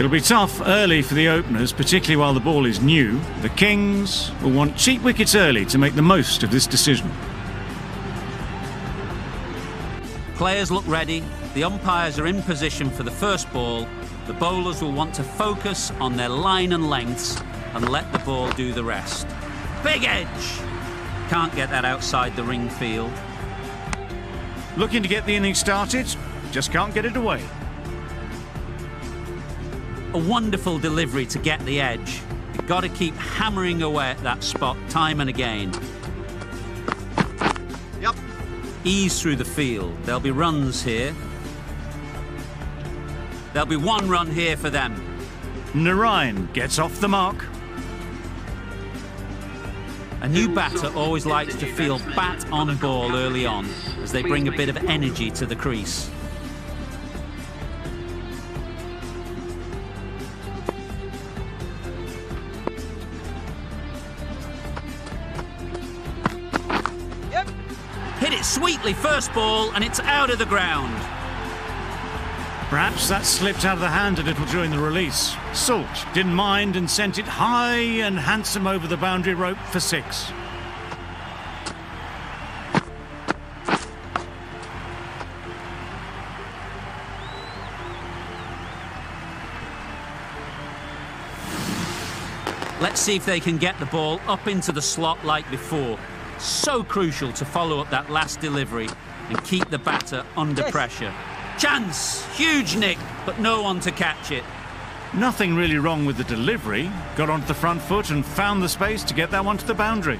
It'll be tough early for the openers, particularly while the ball is new. The Kings will want cheap wickets early to make the most of this decision. Players look ready, the umpires are in position for the first ball. The bowlers will want to focus on their line and lengths and let the ball do the rest. Big edge! Can't get that outside the ring field. Looking to get the innings started, just can't get it away. A wonderful delivery to get the edge. You've got to keep hammering away at that spot time and again. Yep. Ease through the field. There'll be runs here. There'll be one run here for them. Narayan gets off the mark. A new batter always likes to feel bat on ball early on as they bring a bit of energy to the crease. First ball and it's out of the ground. Perhaps that slipped out of the hand a little during the release. Salt didn't mind and sent it high and handsome over the boundary rope for six. Let's see if they can get the ball up into the slot like before. So crucial to follow up that last delivery and keep the batter under Yes. pressure. Chance! Huge nick, but no one to catch it. Nothing really wrong with the delivery. Got onto the front foot and found the space to get that one to the boundary.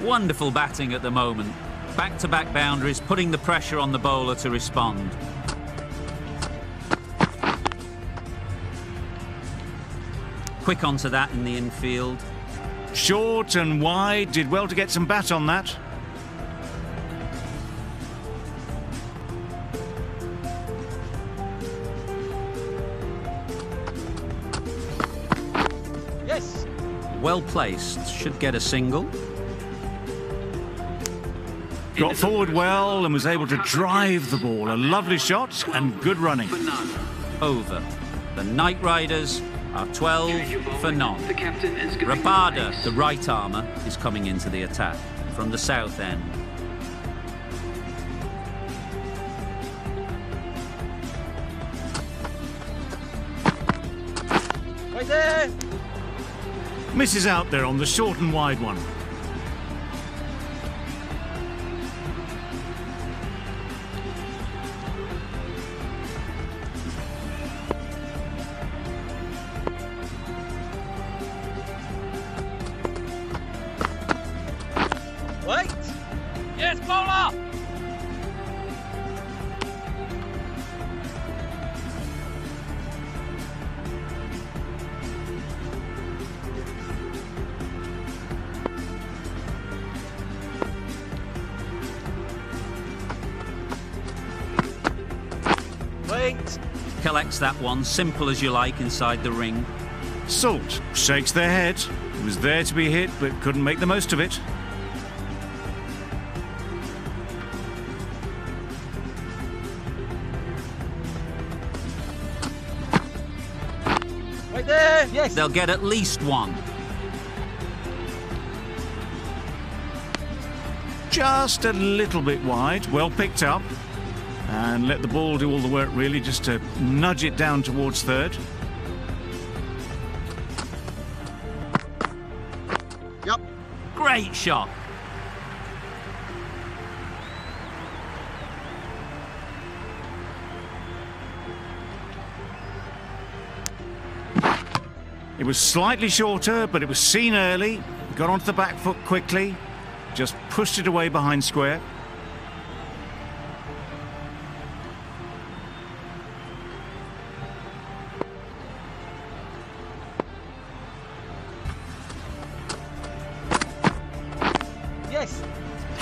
Wonderful batting at the moment. Back to back boundaries, putting the pressure on the bowler to respond. Quick onto that in the infield. Short and wide, did well to get some bat on that. Yes. Well placed, should get a single. Got forward well and was able to drive the ball. A lovely shot and good running. Over. The Knight Riders are 12 for none. Rabada, the right armour, is coming into the attack from the south end. Right there. Misses out there on the short and wide one. Wait. Collects that one, simple as you like, inside the ring. Salt shakes their head. It was there to be hit, but couldn't make the most of it. Right there. Yes. They'll get at least one. Just a little bit wide. Well picked up. And let the ball do all the work, really, just to nudge it down towards third. Yep. Great shot. It was slightly shorter, but it was seen early. Got onto the back foot quickly. Just pushed it away behind square.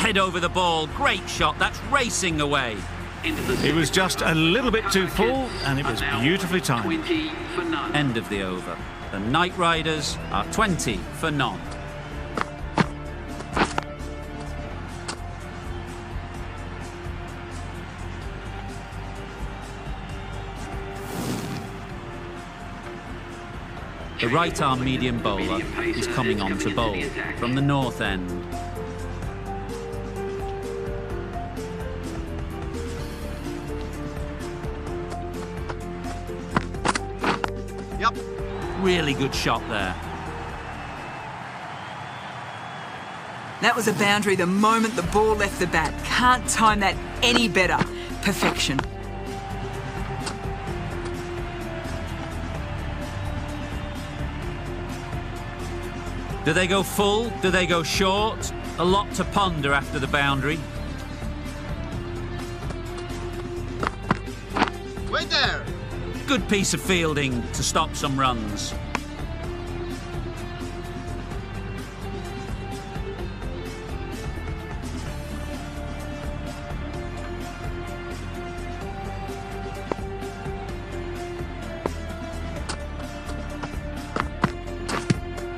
head over the ball. Great shot. That's racing away. It was just a little bit too full, and it was beautifully timed. End of the over. The Knight Riders are 20 for none. The right arm medium bowler is coming on to bowl from the north end. Yep. Really good shot there. That was a boundary the moment the ball left the bat. Can't time that any better. Perfection. Do they go full? Do they go short? A lot to ponder after the boundary. Wait there. Good piece of fielding to stop some runs.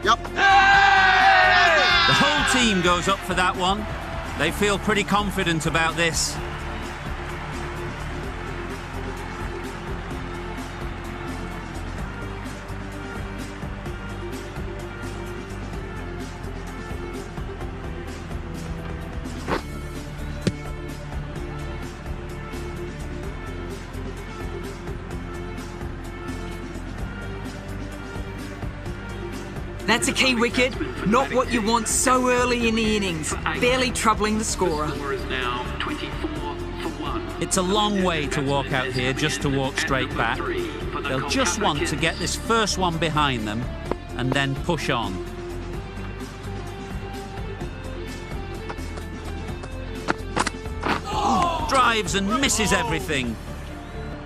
Yep. The whole team goes up for that one. They feel pretty confident about this. That's a key wicket. Not what you want so early in the innings. Barely troubling the scorer. Score is now 24 for 1. It's a long way to walk out here just to walk straight back. They'll just want to get this first one behind them and then push on. Drives and misses everything.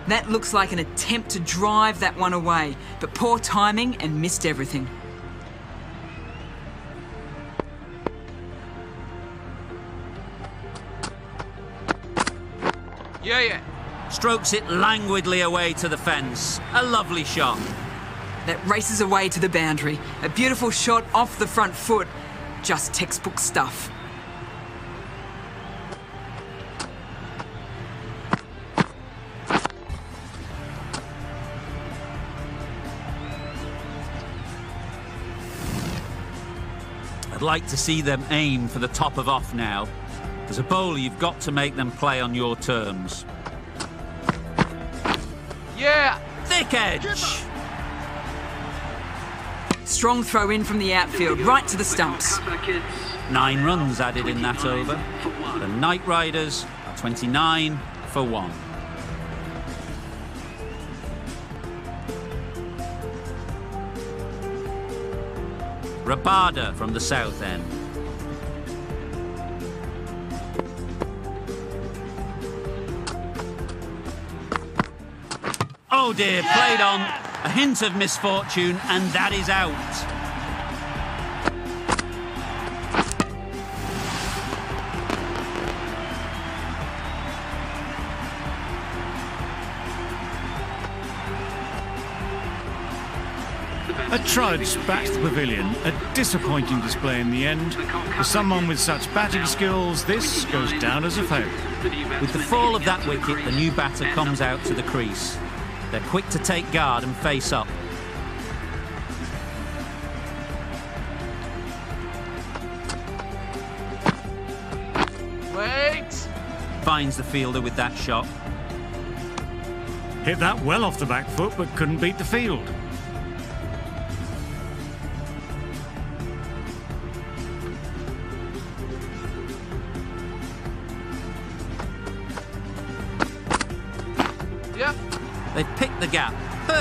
That looks like an attempt to drive that one away, but poor timing and missed everything. Yeah, yeah. Strokes it languidly away to the fence. A lovely shot. That races away to the boundary. A beautiful shot off the front foot. Just textbook stuff. I'd like to see them aim for the top of off now. As a bowler, you've got to make them play on your terms. Yeah. Thick edge. Strong throw in from the outfield, right to the stumps. Nine runs added in that over. The Knight Riders are 29 for one. Rabada from the south end. Oh dear, played on. A hint of misfortune, and that is out. A trudge back to the pavilion. A disappointing display in the end. For someone with such batting skills, this goes down as a failure. With the fall of that wicket, the new batter comes out to the crease. They're quick to take guard and face up. Wait. Finds the fielder with that shot. Hit that well off the back foot, but couldn't beat the field.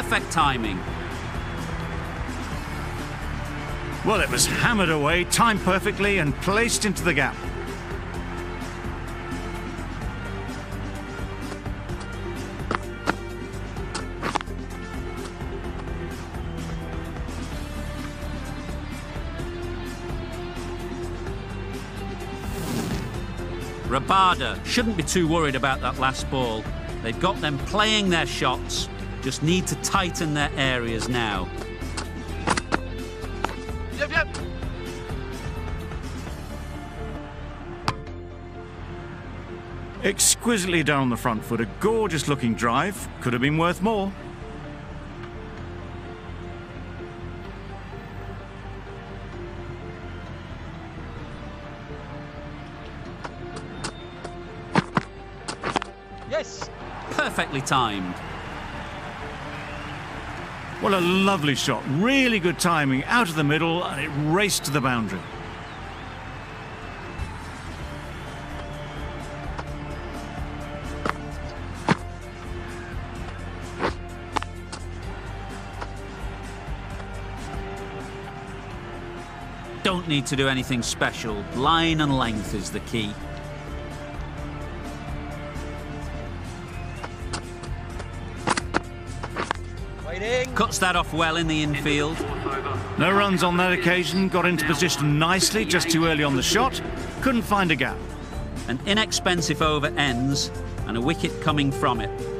Perfect timing. Well, it was hammered away, timed perfectly, and placed into the gap. Rabada shouldn't be too worried about that last ball. They've got them playing their shots, just need to tighten their areas now. Yep, yep. Exquisitely down the front foot, a gorgeous looking drive. Could have been worth more. Yes! Perfectly timed. Well, a lovely shot. Really good timing out of the middle, and it raced to the boundary. Don't need to do anything special. Line and length is the key. Cuts that off well in the infield. No runs on that occasion, got into position nicely just too early on the shot, couldn't find a gap. An inexpensive over ends and a wicket coming from it.